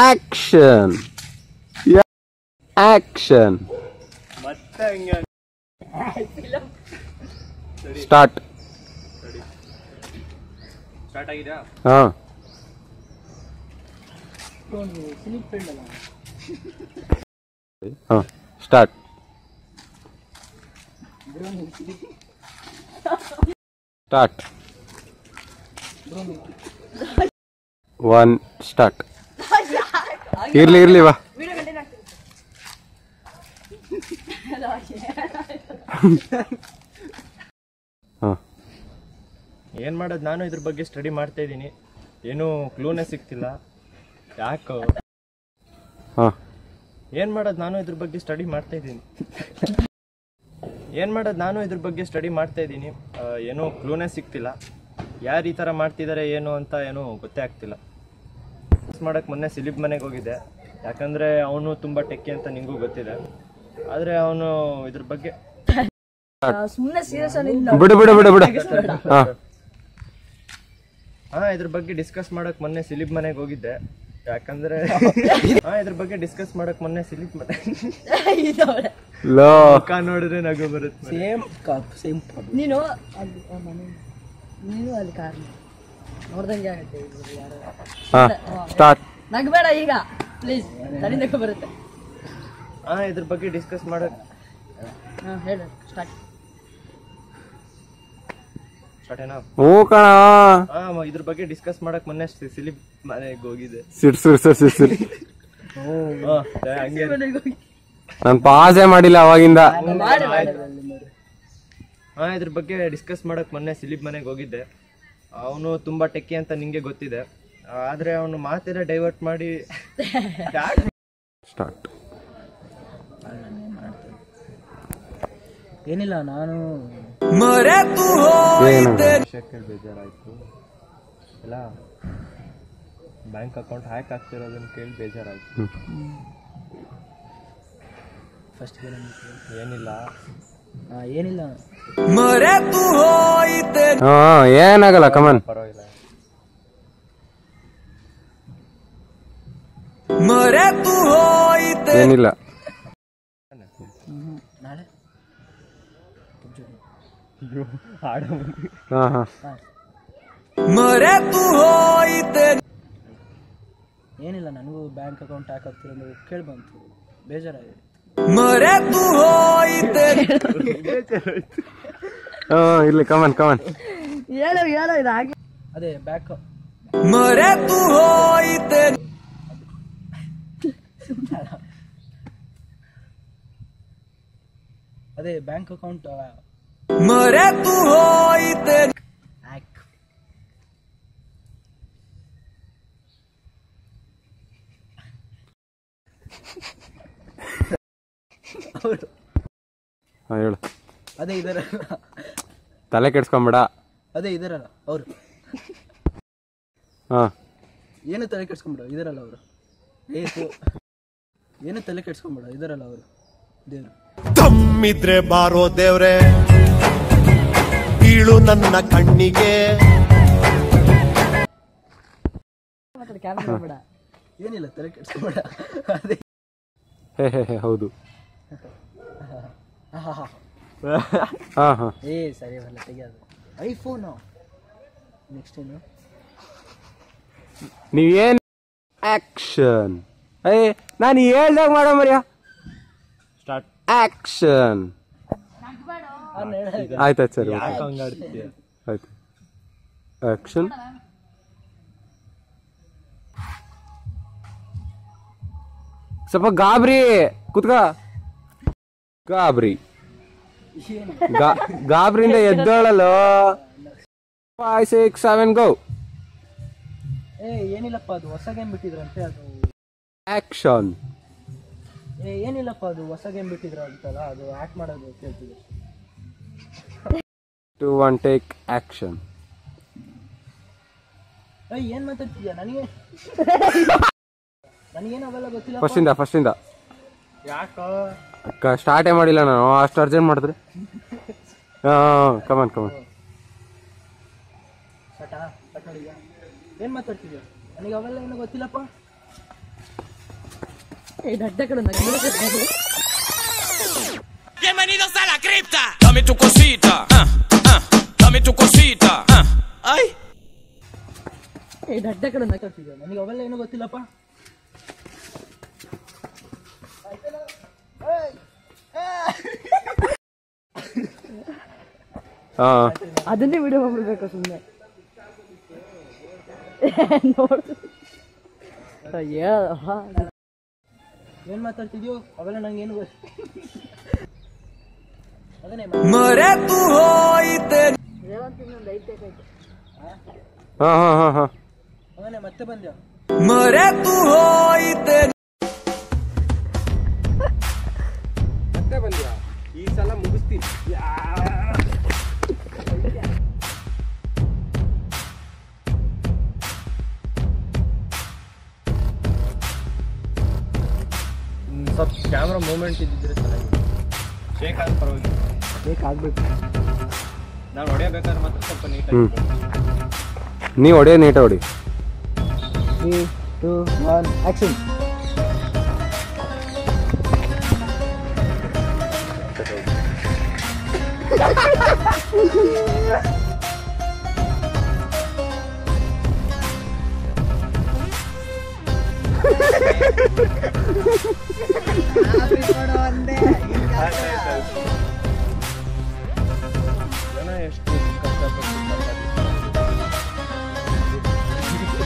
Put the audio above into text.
Action action ಮತ್ತೆ ಹಂಗೆ start start ಆಗಿದೆಯಾ ಹಾ ಹಾ ಸ್ಟಾರ್ಟ್ ಸ್ಟಾರ್ಟ್ ಒನ್ ಸ್ಟಾರ್ಟ್ ಇರ್ಲಿ ಇರ್ಲಿ ಬಾ. ಹಾ. ಏನ್ ಮಾಡೋದು? ನಾನು ಇದ್ರ ಬಗ್ಗೆ ಸ್ಟಡಿ ಮಾಡ್ತಾ ಇದ್ದೀನಿ. ಏನು ಕ್ಲೂನೇ ಸಿಗ್ತಿಲ್ಲ. ಯಾಕೋ? ಹಾ. ಏನ್ ಮಾಡೋದು? ನಾನು ಇದ್ರ ಬಗ್ಗೆ ಸ್ಟಡಿ ಮಾಡ್ತಾ ಇದ್ದೀನಿ. ಏನ್ ಮಾಡೋದು? ನಾನು ಇದ್ರ ಬಗ್ಗೆ ಸ್ಟಡಿ ಮಾಡ್ತಾ ಇದ್ದೀನಿ. ಏನು ಕ್ಲೂನೆ ಕ್ಲೂನೇ ಸಿಗ್ತಿಲ್ಲ. ಯಾರು ಈ ಥರ ಮಾಡ್ತಿದ್ದಾರೆ ಏನು ಅಂತ ಏನೂ ಗೊತ್ತೇ ಆಗ್ತಿಲ್ಲ. Guess ಮಾಡೋಕ್ಕೆ ಮೊನ್ನೆ ಸಿಲಿಪ್ ಮನೆಗೆ ಹೋಗಿದ್ದೆ. ಯಾಕಂದ್ರೆ ಅವನು ತುಂಬಾ ಟೆಕ್ಕಿ ಅಂತ ನಿಂಗೂ ಗೊತ್ತಿದೆ. ಆದ್ರೆ ಅವನು ಇದ್ರ ಬಗ್ಗೆ ಸುಮ್ಮನೆ ಸೀರಿಯಸ್ ಅಲ್ಲಿ ಬಿಡು ಬಿಡು ಬಿಡು ಬಿಡು. ಹಾ. ಹಾ ಇದ್ರ ಬಗ್ಗೆ ಡಿಸ್ಕಸ್ ಮಾಡಕ್ ಮೊನ್ನೆ ಸಿಲಿಪ್ ಮನೆಗೆ ಹೋಗಿದ್ದೆ. ಯಾಕಂದ್ರೆ ಹಾ ಇದ್ರ ಬಗ್ಗೆ ಡಿಸ್ಕಸ್ ಮಾಡಕ್ ಮೊನ್ನೆ ಸಿಲಿಪ್ ಮನೆ. ಮುಖ ನೋಡಿದ್ರೆ ನಗು ಬರುತ್ತೆ. ಸೇಮ್ ನೀನು ನೀನು ಅಲ್ಲಿ ಕಾರಣ ನೋಡ್ದಂಗೆ ಆಗುತ್ತೆ ಯಾರು. ಹಾ ಸ್ಟಾರ್ಟ್ ನಗ್ಬೇಡ ಈಗ ಪ್ಲೀಸ್ ಬರುತ್ತೆ. ಹಾ ಇದ್ರ ಬಗ್ಗೆ ಡಿಸ್ಕಸ್ ಮಾಡಕ್ ಹಾ ಹೇಳು ಸ್ಟಾರ್ಟ್ ಕಣ. ಇದ್ರ ಬಗ್ಗೆ ಡಿಸ್ಕಸ್ ಮಾಡಕ್ ಮೊನ್ನೆ ಸಿಲಿಪ್ ಮನೆಗೆ ಹೋಗಿದ್ದೆ. ಸಿಡ್ ಸಿಡ್ ಸರಿ, ನಾನು ಪಾಸೇ ಮಾಡಿಲ್ಲ ಅವಾಗಿಂದ. ಹಾ ಇದ್ರ ಬಗ್ಗೆ ಡಿಸ್ಕಸ್ ಮಾಡಕ್ ಮೊನ್ನೆ ಸಿಲಿಪ್ ಮನೆಗೆ ಹೋಗಿದ್ದೆ. ಅವನು ತುಂಬಾ ಟೆಕ್ಕಿ ಅಂತ ನಿಂಗೆ ಗೊತ್ತಿದೆ. ಆದ್ರೆ ಅವನು ಮಾತಿನ ಡೈವರ್ಟ್ ಮಾಡಿ ಸ್ಟಾರ್ಟ್ ಏನಿಲ್ಲ ನಾನು ಬೇಜಾರಾಯ್ತು. ಇಲ್ಲ ಬ್ಯಾಂಕ್ ಅಕೌಂಟ್ ಹ್ಯಾಕ್ ಆಗ್ತಿರೋದನ್ನ ಕೇಳಿ ಬೇಜಾರಾಯ್ತು. ಫಸ್ಟ್ ಏನಿಲ್ಲ. ಏನಿಲ್ಲ. ಹಾ ಏನಾಗಲ್ಲ ಕಮನ್ ಪರವಾಗಿಲ್ಲ. ಏನಿಲ್ಲ. ನಾಳೆ? ಹಾ ಹಾ. ಏನಿಲ್ಲ ನನಗೂ ಬ್ಯಾಂಕ್ ಅಕೌಂಟ್ ಕೇಳ್ಬಂತು ಕೇಳಿ ಬಂತು. ಬೇಜಾರಾಗಿದೆ. ಹಾ ಇರ್ಲಿ ಕಮನ್ ಕಮನ್ ಹೇಳು ಹೇಳು ಇದು ಹಾಗೆ. ಅದೇ ಬ್ಯಾಂಕ್ ಅದೇ ಬ್ಯಾಂಕ್ ಅಕೌಂಟ್ ಹ್ಯಾಕ್ ಹಾ ಹೇಳು. ಅದೇ ಇದರ. ತಲೆ ಕೆಡ್ಸ್ಕೊಂಬೇಡ. ಅದೇ ಇದರಲ್ಲ ಅವರು. ಹಾ. ಏನು ತಲೆ ಕೆಡ್ಸ್ಕೊಂಬೇಡ ಇದರಲ್ಲ ಅವರು. ಏನು ತಲೆ ಕೆಡ್ಸ್ಕೊಂಬೇಡ ಇದರಲ್ಲ ಅವರು. ದೇವ್ರು. ತಮ್ಮಿದ್ರೆ ಬಾರೋ ದೇವ್ರೆ ಬೀಳು ನನ್ನ ಕಣ್ಣಿಗೆ. ಏನಿಲ್ಲ ತಲೆ ಕೆಡ್ಸ್ಕೊಂಬಿಡ. ಅದೇ. ಹೇ ಹೇ ಹೇ ಹೌದು. ಹಾ ಏ ಸರಿ ಬರಲ್ಲ ತೆಗಿಯೋದು. ಐಫೋನು. ನೆಕ್ಸ್ಟ್ ಏನು? ನೀವೇನ್ ಆಕ್ಷನ್ ಏ ನಾನು ಹೇಳ್ದಾಗ ಮಾಡೋ ಮರ್ಯಾ. ಸ್ಟಾರ್ಟ್ ಆಕ್ಷನ್ ಆಯ್ತಾಯ್ತು ಸರಿ ಆಯ್ತು. ಆಕ್ಷನ್ ಸ್ವಲ್ಪ ಗಾಬ್ರಿ ಕುತ್ಕ. ಗಾಬ್ರಿ. ಗಾ- ಗಾಬ್ರಿಯಿಂದ ಎದ್ದೇಳಲು ಫೈವ್ ಸಿಕ್ಸ್ ಸೆವೆನ್ ಗೋ ಏ ಏನಿಲ್ಲಪ್ಪ ಅದು ಹೊಸ ಗೇಮ್ ಬಿಟ್ಟಿದ್ರಂತೆ ಅದು. ಆಕ್ಷನ್ ಏ ಏನಿಲ್ಲಪ್ಪ ಅದು ಹೊಸ ಗೇಮ್ ಬಿಟ್ಟಿದ್ರ ಅಂತಲ್ಲ ಅದು ಆಕ್ಟ್ ಮಾಡೋದು ಕೇಳ್ತಿದ್ರು ಟು ಒನ್ ಟೇಕ್ ಆಕ್ಷನ್ ಏಯ್ ಏನ್ ಮಾತಾಡ್ತಿದ್ಯಾ ನನಗೆ? ನನಗೇನು ಅವೆಲ್ಲ ಗೊತ್ತಿಲ್ಲ ಫಸ್ಟಿಂದ ಫಸ್ಟಿಂದ ಯಾಕೋ? ಸ್ಟಾರ್ಟೇ ಮಾಡಿಲ್ಲ ನಾನು ಅಷ್ಟು ಅರ್ಜೆಂಟ್ ಮಾಡಿದ್ರೆ ಹಾಂ ಕಮನ್ ಕಮನ್ ಏನ್ ಮಾತಾಡ್ತಿದ್ಯಾ ನನಗೆ ಅವೆಲ್ಲ ಏನೋ ಗೊತ್ತಿಲ್ಲಪ್ಪ ಏ ದಡ್ಡ ಕಡೆ ನಗ್ಬಿಡುತ್ತೆ. Bienvenidos a la cripta. Dame tu cosita. ah, ah, Dame tu cosita. ah. Ay. ಏ ದಡ್ಡ ಕಡೆ. ನನಗೆ ಅವೆಲ್ಲ ಏನೋ ಗೊತ್ತಿಲ್ಲಪ್ಪ ಅದನ್ನೇ ವಿಡಿಯೋ ಮಾಡ್ಬಿಡ್ಬೇಕು ಸುಮ್ಮನೆ ನೋಡು. ಅಯ್ಯೋ ಏನು ಮಾತಾಡ್ತಿದ್ಯೋ? ಅವೆಲ್ಲ ನಂಗೆ ಏನು ಗೊತ್ತು ಅದನ್ನೇ ಮತ್ತೆ ಇನ್ನೊಂದು ಐತೆ ಕೈತೆ. ಹಾ ಹಾ ಹಾ ಹಾ. ಅವನೇ ಮತ್ತೆ ಬಂದ್ಯಾ? ಮತ್ತೆ ಸ್ವಲ್ಪ ಕ್ಯಾಮ್ರಾ ಮೂಮೆಂಟ್ ಇದ್ದಿದ್ರೆ ಚೆನ್ನಾಗಿತ್ತು. ಶೇಕ್ ಪರವಾಗಿ ಪರವಾಗಿಲ್ಲ. ಬೇಕಾಗ್ಬೇಕು ನಾನು ಹೊಡೆಯಬೇಕಾದ್ರೆ ಮಾತ್ರ ಸ್ವಲ್ಪ ನೀಟಾಗಿ ನೀ ಹೊಡೆಯೋ ನೀಟಾಗಿ ಹೊಡಿ. Three two one action